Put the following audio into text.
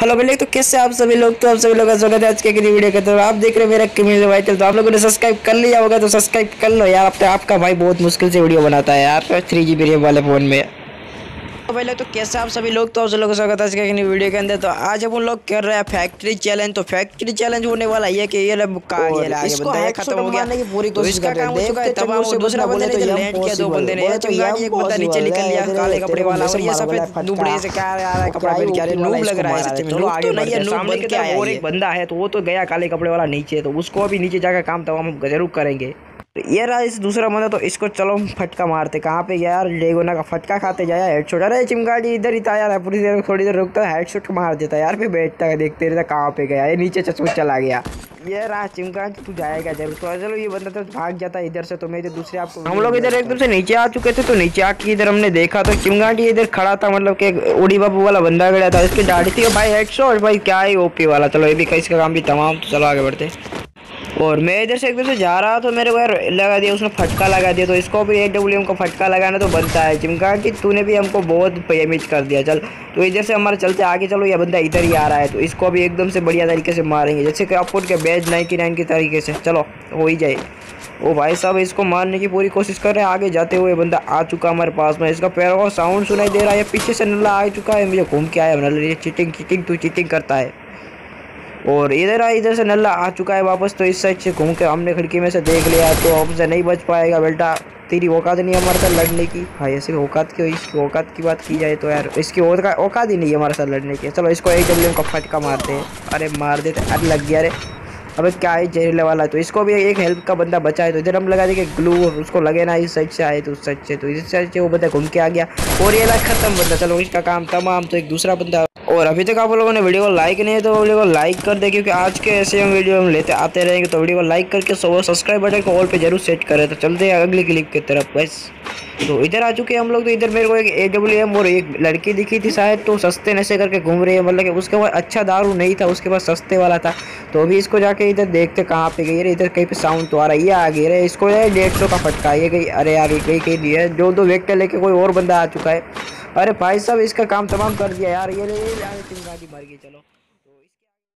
Hello भले तो कैसे आप सभी लोग? तो आप सभी लोग का स्वागत है आज के वीडियो के तो आप देख रहे हो मेरा भाई। चल तो आप लोगों ने सब्सक्राइब कर लिया होगा तो सब्सक्राइब कर लो यार। अब आपका भाई बहुत मुश्किल से वीडियो बनाता है यार थ्री जी बी वाले फ़ोन में। तो पहले तो कैसे आप सभी लोग तो आप लोगों का स्वागत है के वीडियो के अंदर। तो आज हम लोग कर रहे हैं फैक्ट्री चैलेंज तो फैक्ट्री चैलेंज होने वाला ये कि ये बुक आ गया इसको खत्म हो गया। की पूरी तो इसका काम हो। चुका है तब दूसरा बंदे ने लैंड किया दो बंदे ने तो एक बंदा नीचे निकल लिया काले कपड़े वाला और ये सफ़ेद दुबड़े से क्या आ रहा है कपड़ा पहन के नूब लग रहा है सच में नूब तो नहीं है नूब बन के आया और एक बंदा है तो वो तो गया काले कपड़े वाला नीचे तो उसको अभी नीचे जाकर काम तमाम ज़रूर करेंगे। ये रहा इस दूसरा बंदा तो इसको चलो फटका मारते। कहाँ पे गया यार? लेगोना का फटका खाते जाया हेड शॉट अरे चिमगाड़ी इधर ही था यार, पूरी देर थोड़ी देर रुकता है हेड शॉट मार देता यार, फिर बैठता है, देखते रहता कहाँ पे गया। ये नीचे चश्मा चला गया। ये रहा चिमगाड़ी तू जाएगा ज़रूर। तो चलो ये बंदा तो भाग जाता है इधर से तो मैं इधर दूसरे आपको हम लोग इधर एकदम से नीचे आ चुके थे तो नीचे आके इधर हमने देखा तो चिमगाड़ी इधर खड़ा था मतलब कि उड़ी बाबू वाला बंदा गया था। इसकी दाढ़ी थी भाई हेड भाई, क्या ही ओपी वाला, चलो, ये भी कहीं का काम भी तमाम तो चलो आगे बढ़ते और मैं इधर से एकदम से जा रहा तो मेरे को यार लगा दिया उसने फटका लगा दिया तो इसको भी एक डब्ल्यू एम को फटका लगाना तो बनता है। चिमका, कि तूने भी हमको बहुत डैमेज कर दिया, चल। तो इधर से हमारे चलते आगे चलो यह बंदा इधर ही आ रहा है तो इसको भी एकदम से बढ़िया तरीके से मारेंगे, जैसे कि अपॉट के बेज नाइन्टी नाइन की तरीके से। चलो, हो ही जाए। ओ भाई साहब, इसको मारने की पूरी कोशिश कर रहे हैं। आगे जाते हुए बंदा आ चुका हमारे पास में। इसका पैरों का साउंड सुनाई दे रहा है। पीछे से नल्ला आ चुका है। मुझे घूम के आया, नल्ला चिटिंग चिटिंग तू चिटिंग करता है। और इधर इधर से नल्ला आ चुका है वापस तो इस साइड से घूम के हमने खिड़की में से देख लिया तो हमसे नहीं बच पाएगा, बेटा। तेरी औकात नहीं हमारे साथ लड़ने की। भाई, ऐसे औकात की, इसकी औकात की बात की जाए तो यार, इसकी औकात ही नहीं है हमारे साथ लड़ने की। चलो, इसको एक डब्ल्यू का फटका मारते हैं। अरे, मार देते अरे लग गया, अरे। अबे क्या है जहरीले वाला? तो इसको भी एक हेल्प का बंदा बचा है तो इधर हम लगा देंगे ग्लू, और उसको लगे ना इस साइड से आए तो उस साइड से तो इस साइड से वो बंदा घूम के आ गया। और ये लाइक खत्म बंदा, चलो, इसका काम तमाम तो एक दूसरा बंदा और अभी तक आप लोगों ने वीडियो को लाइक नहीं है तो वीडियो को लाइक कर दे, क्योंकि आज के ऐसे हम वीडियो हम लेते आते रहेंगे तो वीडियो को लाइक करके सो सब्सक्राइब बटन को ऑल पे ज़रूर सेट करें। तो चलते हैं अगली क्लिप की तरफ़, बस। तो इधर आ चुके हैं हम लोग तो इधर मेरे को एक ए डब्ल्यू एम और एक लड़की दिखी थी शायद तो सस्ते नशे करके घूम रही है मतलब कि उसके पास अच्छा दारू नहीं था, उसके पास सस्ते वाला था। तो अभी इसको जाके इधर देखते कहाँ पे गई रे इधर कहीं पे साउंड तो आ रहा है, ये आ गई रे इसको डेढ़ सौ का फटका, ये गई अरे यार, ये कहीं कहीं दिया जो दो वेक्टर लेके कोई और बंदा आ चुका है। अरे भाई साहब इसका काम तमाम कर दिया यार। ये ले ले, ले, ले गाड़ी मर गई चलो।